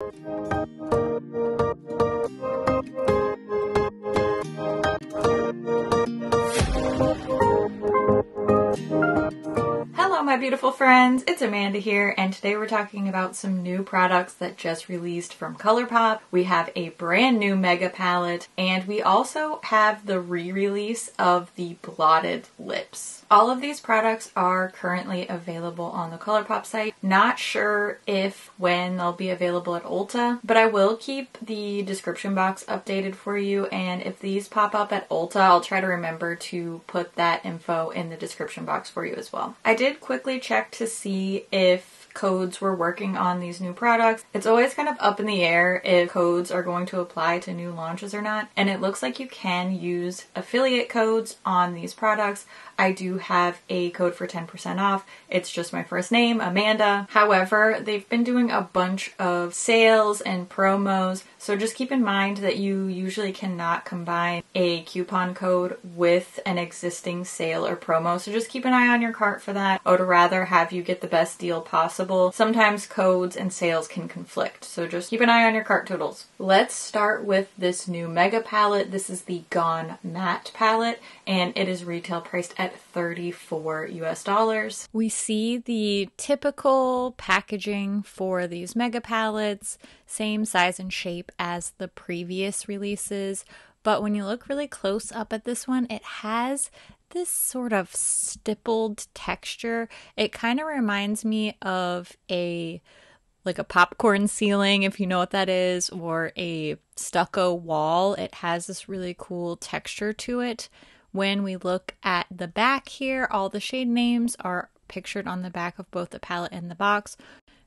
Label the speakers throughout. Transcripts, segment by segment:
Speaker 1: Thank you. Hello, my beautiful friends. It's Amanda here, and today we're talking about some new products that just released from ColourPop. We have a brand new Mega Palette, and we also have the re release of the Blotted Lips. All of these products are currently available on the ColourPop site. Not sure if when they'll be available at Ulta, but I will keep the description box updated for you. And if these pop up at Ulta, I'll try to remember to put that info in the description box for you as well. I did quickly check to see if codes were working on these new products. It's always kind of up in the air if codes are going to apply to new launches or not. And it looks like you can use affiliate codes on these products. I do have a code for 10% off. It's just my first name, Amanda. However, they've been doing a bunch of sales and promos, so just keep in mind that you usually cannot combine a coupon code with an existing sale or promo. So just keep an eye on your cart for that. I would rather have you get the best deal possible. Sometimes codes and sales can conflict, so just keep an eye on your cart totals. Let's start with this new mega palette. This is the Gone Matte palette, and it is retail priced at at 34 US dollars. We see the typical packaging for these mega palettes, same size and shape as the previous releases, but when you look really close up at this one, it has this sort of stippled texture. It kind of reminds me of a like a popcorn ceiling, if you know what that is, or a stucco wall. It has this really cool texture to it. When we look at the back here, all the shade names are pictured on the back of both the palette and the box.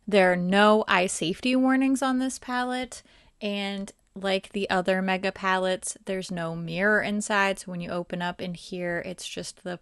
Speaker 1: There are no eye safety warnings on this palette, and like the other mega palettes, there's no mirror inside. So when you open up in here, it's just the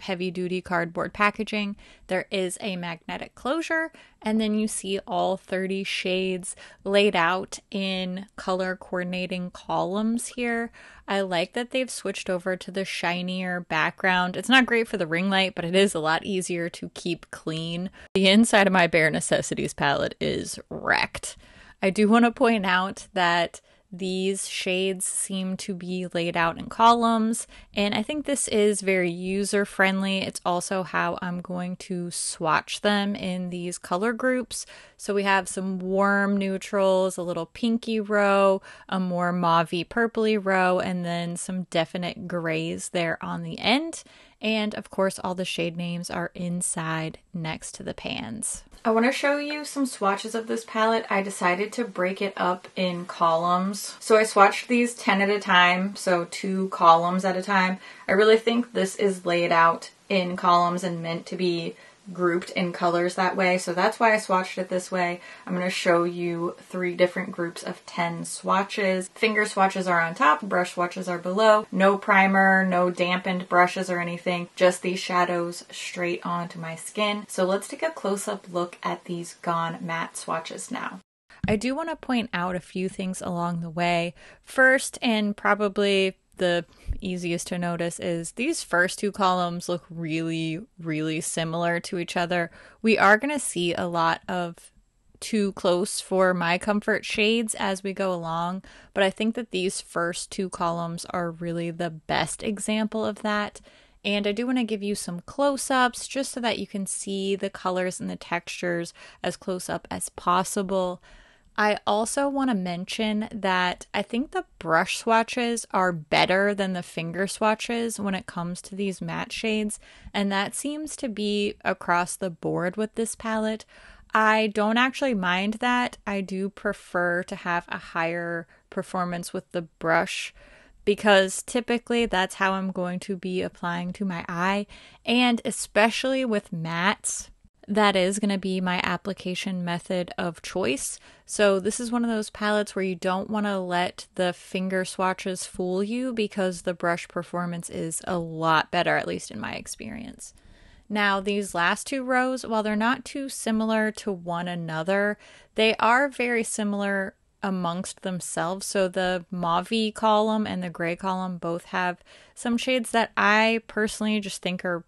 Speaker 1: heavy duty cardboard packaging. There is a magnetic closure, and then you see all 30 shades laid out in color coordinating columns here. I like that they've switched over to the shinier background. It's not great for the ring light, but it is a lot easier to keep clean. The inside of my Bare Necessities palette is wrecked. I do want to point out that these shades seem to be laid out in columns, and I think this is very user friendly. It's also how I'm going to swatch them in these color groups. So we have some warm neutrals, a little pinky row, a more mauvey purpley row, and then some definite grays there on the end. And of course, all the shade names are inside next to the pans. I want to show you some swatches of this palette. I decided to break it up in columns. So I swatched these 10 at a time, so two columns at a time. I really think this is laid out in columns and meant to be grouped in colors that way. So that's why I swatched it this way. I'm going to show you three different groups of 10 swatches. Finger swatches are on top, brush swatches are below. No primer, no dampened brushes or anything, just these shadows straight onto my skin. So let's take a close-up look at these Gone Matte swatches now. I do want to point out a few things along the way. First, and probably the easiest to notice is these first two columns look really, really similar to each other. We are going to see a lot of too close for my comfort shades as we go along, but I think that these first two columns are really the best example of that. And I do want to give you some close ups just so that you can see the colors and the textures as close up as possible. I also want to mention that I think the brush swatches are better than the finger swatches when it comes to these matte shades, and that seems to be across the board with this palette. I don't actually mind that. I do prefer to have a higher performance with the brush because typically that's how I'm going to be applying to my eye, and especially with mattes that is going to be my application method of choice. So, this is one of those palettes where you don't want to let the finger swatches fool you because the brush performance is a lot better, at least in my experience. Now, these last two rows, while they're not too similar to one another, they are very similar amongst themselves. So the mauve column and the gray column both have some shades that I personally just think are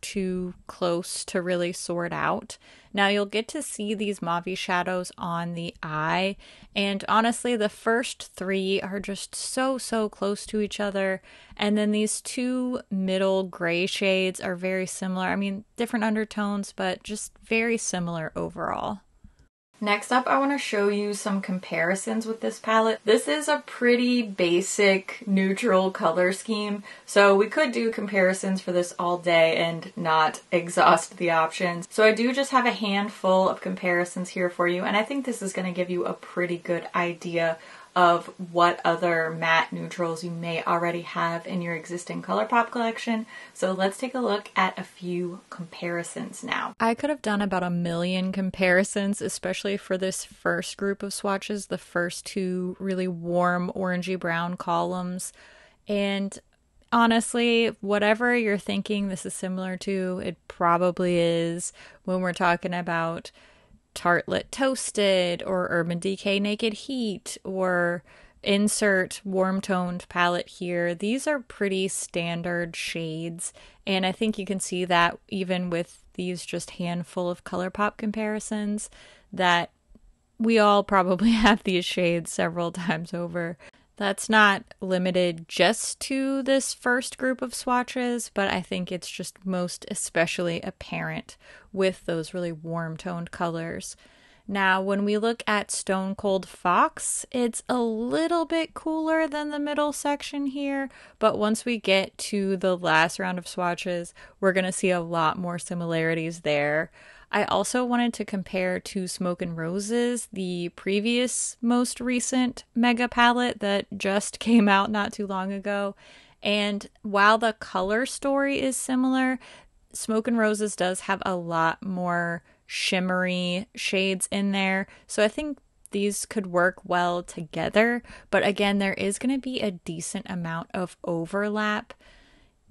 Speaker 1: too close to really sort out. Now you'll get to see these mauve shadows on the eye, and honestly, the first three are just so, so close to each other. And then these two middle gray shades are very similar. I mean, different undertones, but just very similar overall. Next up, I want to show you some comparisons with this palette. This is a pretty basic neutral color scheme, so we could do comparisons for this all day and not exhaust the options. So I do just have a handful of comparisons here for you, and I think this is going to give you a pretty good idea of what other matte neutrals you may already have in your existing ColourPop collection. So let's take a look at a few comparisons now. I could have done about a million comparisons, especially for this first group of swatches, the first two really warm orangey brown columns. And honestly, whatever you're thinking this is similar to, it probably is when we're talking about Tartelette Toasted or Urban Decay Naked Heat or insert warm toned palette here. These are pretty standard shades, and I think you can see that even with these just handful of ColourPop comparisons that we all probably have these shades several times over. That's not limited just to this first group of swatches, but I think it's just most especially apparent with those really warm toned colors. Now, when we look at Stone Cold Fox, it's a little bit cooler than the middle section here, but once we get to the last round of swatches, we're going to see a lot more similarities there. I also wanted to compare to Smoke and Roses, the previous most recent mega palette that just came out not too long ago. And while the color story is similar, Smoke and Roses does have a lot more shimmery shades in there. So I think these could work well together. But again, there is going to be a decent amount of overlap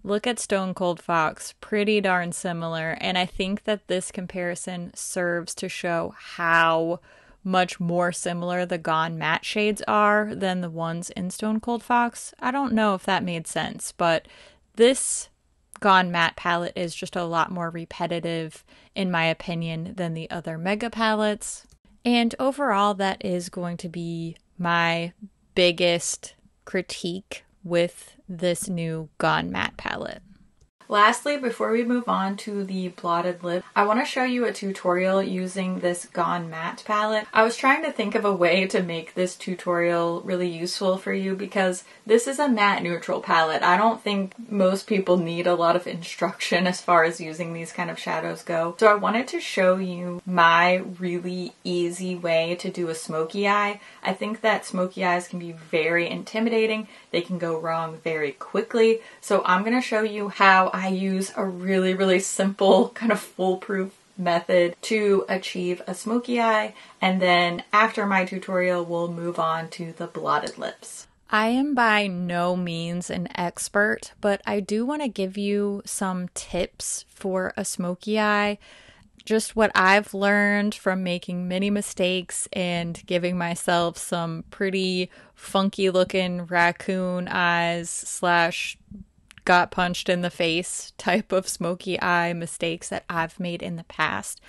Speaker 1: look at Stone Cold Fox, pretty darn similar. And I think that this comparison serves to show how much more similar the Gone Matte shades are than the ones in Stone Cold Fox. I don't know if that made sense, but this Gone Matte palette is just a lot more repetitive, in my opinion, than the other Mega palettes. And overall, that is going to be my biggest critique with this new Gone Matte palette. Lastly, before we move on to the blotted lip, I want to show you a tutorial using this Gone Matte palette. I was trying to think of a way to make this tutorial really useful for you because this is a matte neutral palette. I don't think most people need a lot of instruction as far as using these kind of shadows go. So I wanted to show you my really easy way to do a smoky eye. I think that smoky eyes can be very intimidating. They can go wrong very quickly. So I'm going to show you how use a really, really simple kind of foolproof method to achieve a smoky eye. And then after my tutorial, we'll move on to the blotted lips. I am by no means an expert, but I do want to give you some tips for a smoky eye. Just what I've learned from making many mistakes and giving myself some pretty funky looking raccoon eyes slash got punched in the face type of smoky eye mistakes that I've made in the past.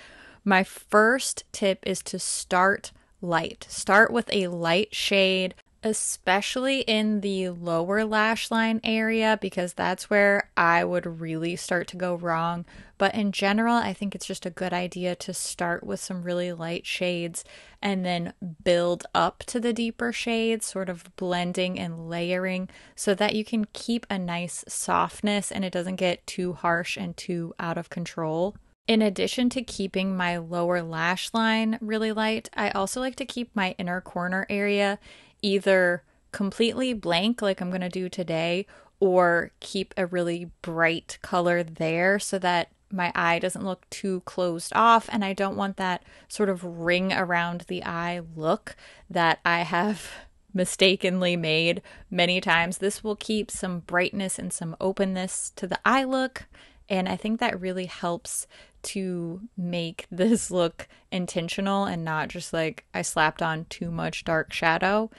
Speaker 1: My first tip is to start light. Start with a light shade especially in the lower lash line area because that's where I would really start to go wrong. But in general, I think it's just a good idea to start with some really light shades and then build up to the deeper shades, sort of blending and layering so that you can keep a nice softness and it doesn't get too harsh and too out of control. In addition to keeping my lower lash line really light, I also like to keep my inner corner area either completely blank, like I'm going to do today, or keep a really bright color there so that my eye doesn't look too closed off and I don't want that sort of ring around the eye look that I have mistakenly made many times. This will keep some brightness and some openness to the eye look and I think that really helps to make this look intentional and not just like I slapped on too much dark shadow.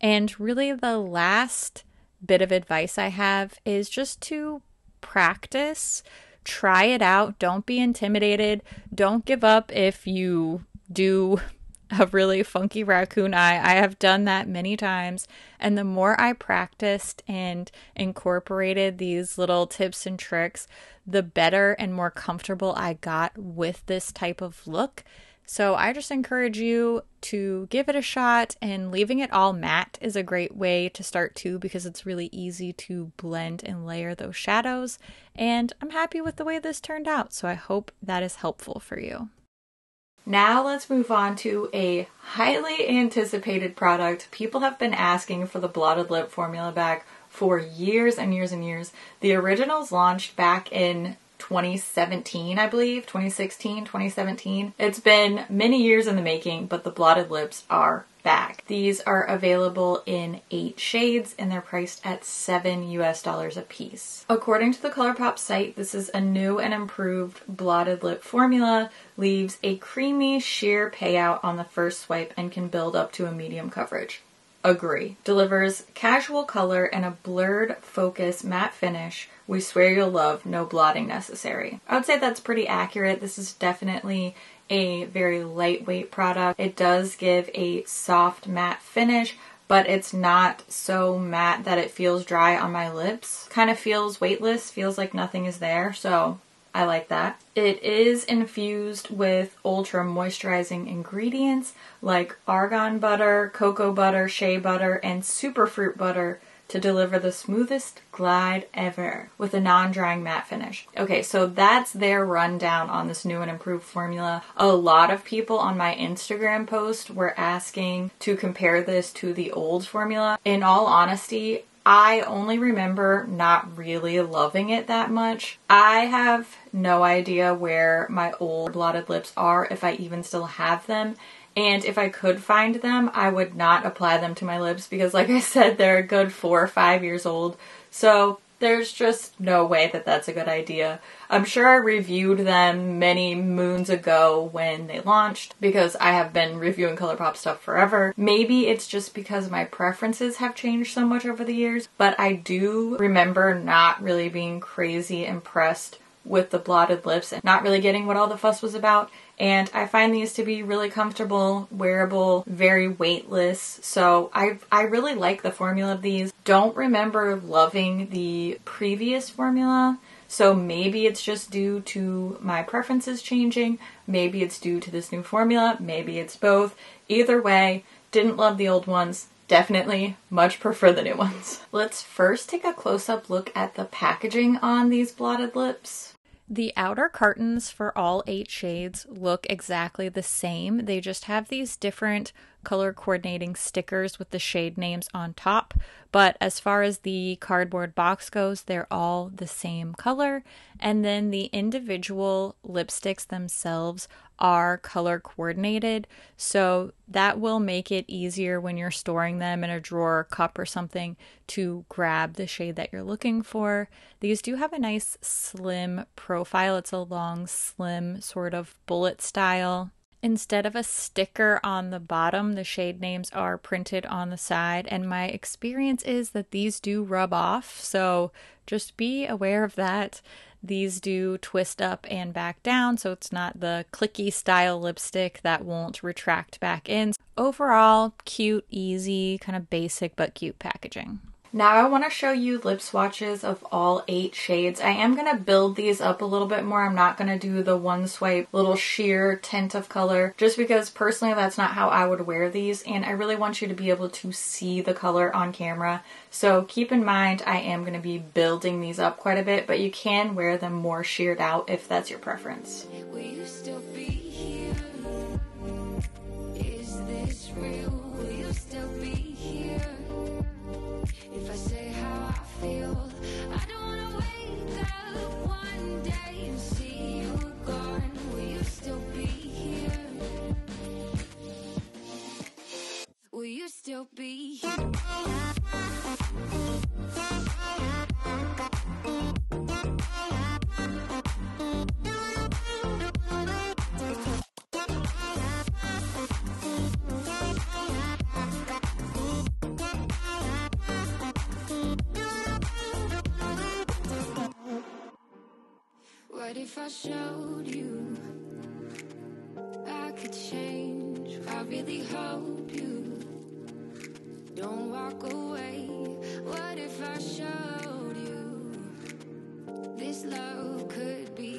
Speaker 1: And really, the last bit of advice I have is just to practice try it out. Don't be intimidated. Don't give up if you do a really funky raccoon eye. I have done that many times. And the more I practiced and incorporated these little tips and tricks, the better and more comfortable I got with this type of look. So I just encourage you to give it a shot, and leaving it all matte is a great way to start too because it's really easy to blend and layer those shadows. And I'm happy with the way this turned out, so I hope that is helpful for you. Now let's move on to a highly anticipated product. People have been asking for the blotted lip formula back for years and years and years. The originals launched back in 2017, I believe, 2016, 2017. It's been many years in the making, but the blotted lips are back. These are available in eight shades and they're priced at seven US dollars a piece. According to the ColourPop site, this is a new and improved blotted lip formula, leaves a creamy sheer payout on the first swipe and can build up to a medium coverage. Agree. Delivers casual color and a blurred focus matte finish we swear you'll love, no blotting necessary. I would say that's pretty accurate. This is definitely a very lightweight product. It does give a soft matte finish, but it's not so matte that it feels dry on my lips. Kind of feels weightless, feels like nothing is there, so I like that. It is infused with ultra moisturizing ingredients like argan butter, cocoa butter, shea butter, and superfruit butter to deliver the smoothest glide ever with a non-drying matte finish. Okay, so that's their rundown on this new and improved formula. A lot of people on my Instagram post were asking to compare this to the old formula. In all honesty, I only remember not really loving it that much. I have no idea where my old blotted lips are, if I even still have them. And if I could find them, I would not apply them to my lips because, like I said, they're a good four or five years old. So there's just no way that that's a good idea. I'm sure I reviewed them many moons ago when they launched because I have been reviewing ColourPop stuff forever. Maybe it's just because my preferences have changed so much over the years, but I do remember not really being crazy impressed with the blotted lips and not really getting what all the fuss was about. And I find these to be really comfortable, wearable, very weightless. So I I really like the formula of these. Don't remember loving the previous formula. So maybe it's just due to my preferences changing, maybe it's due to this new formula, maybe it's both. Either way, didn't love the old ones, definitely much prefer the new ones. Let's first take a close up look at the packaging on these blotted lips. The outer cartons for all eight shades look exactly the same. They just have these different color coordinating stickers with the shade names on top. But as far as the cardboard box goes, they're all the same color. And then the individual lipsticks themselves are color coordinated. So that will make it easier when you're storing them in a drawer or cup or something to grab the shade that you're looking for. These do have a nice slim profile. It's a long, slim sort of bullet style. Instead of a sticker on the bottom, the shade names are printed on the side, and my experience is that these do rub off, so just be aware of that. These do twist up and back down, so it's not the clicky style lipstick that won't retract back in. Overall, cute, easy, kind of basic but cute packaging. Now I want to show you lip swatches of all eight shades. I am going to build these up a little bit more. I'm not going to do the one swipe little sheer tint of color just because personally that's not how I would wear these and I really want you to be able to see the color on camera. So keep in mind I am going to be building these up quite a bit but you can wear them more sheared out if that's your preference.
Speaker 2: What if I showed you I could change? I really hope you don't walk away. What if I showed you this love could be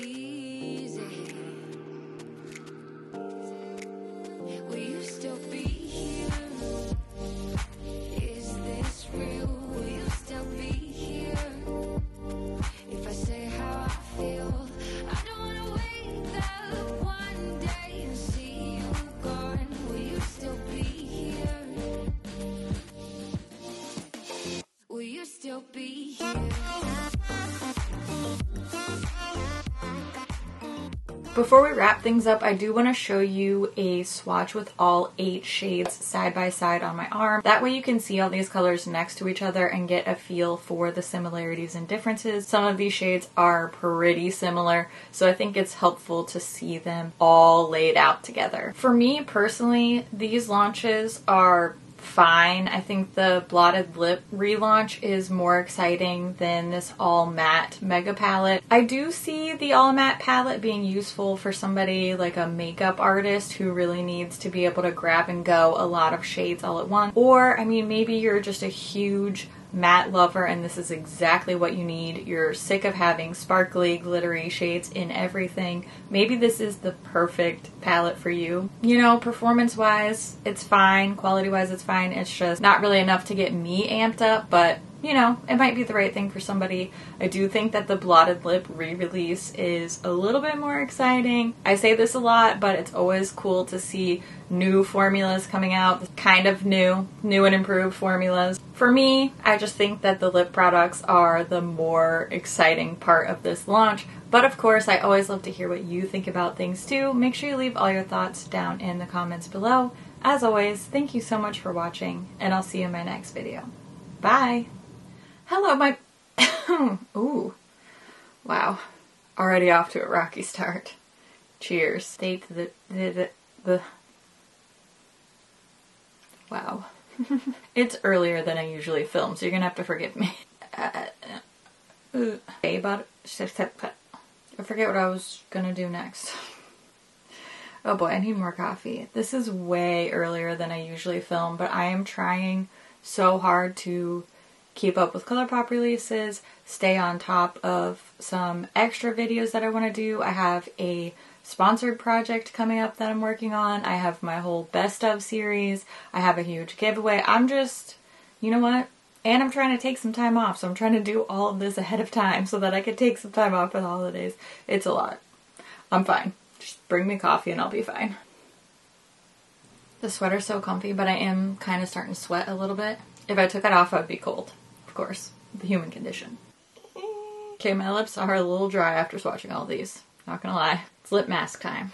Speaker 1: Before we wrap things up, I do want to show you a swatch with all eight shades side by side on my arm. That way you can see all these colors next to each other and get a feel for the similarities and differences. Some of these shades are pretty similar, so I think it's helpful to see them all laid out together. For me personally, these launches are fine. I think the Blotted Lip relaunch is more exciting than this all matte mega palette. I do see the all matte palette being useful for somebody like a makeup artist who really needs to be able to grab and go a lot of shades all at once. Or, I mean, maybe you're just a huge matte lover and this is exactly what you need. You're sick of having sparkly, glittery shades in everything. Maybe this is the perfect palette for you. You know, performance wise, it's fine. Quality wise, it's fine. It's just not really enough to get me amped up, but you know, it might be the right thing for somebody. I do think that the Blotted Lip re release is a little bit more exciting. I say this a lot, but it's always cool to see new formulas coming out, kind of new, new and improved formulas. For me, I just think that the lip products are the more exciting part of this launch. But of course, I always love to hear what you think about things too. Make sure you leave all your thoughts down in the comments below. As always, thank you so much for watching, and I'll see you in my next video. Bye! Hello, my. Ooh. Wow. Already off to a rocky start. Cheers. Stay to the. the, the, the. Wow. it's earlier than I usually film, so you're gonna have to forgive me. Uh, uh, but. I forget what I was gonna do next. Oh boy, I need more coffee. This is way earlier than I usually film, but I am trying so hard to keep up with ColourPop releases, stay on top of some extra videos that I want to do. I have a sponsored project coming up that I'm working on. I have my whole best of series. I have a huge giveaway. I'm just, you know what? And I'm trying to take some time off, so I'm trying to do all of this ahead of time so that I could take some time off for the holidays. It's a lot. I'm fine. Just bring me coffee and I'll be fine. The sweater's so comfy, but I am kind of starting to sweat a little bit. If I took it off, I would be cold. Course, the human condition. Okay, my lips are a little dry after swatching all these. Not gonna lie. It's lip mask time.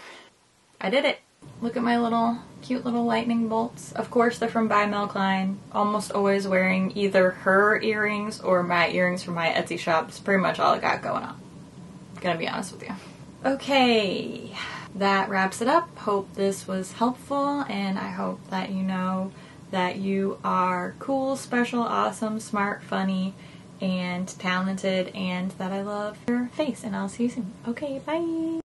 Speaker 1: I did it. Look at my little cute little lightning bolts. Of course, they're from By Mel Klein. Almost always wearing either her earrings or my earrings from my Etsy shop. It's pretty much all I got going on. Gonna be honest with you. Okay, that wraps it up. Hope this was helpful, and I hope that you know that you are cool, special, awesome, smart, funny, and talented, and that I love your face. And I'll see you soon. Okay, bye.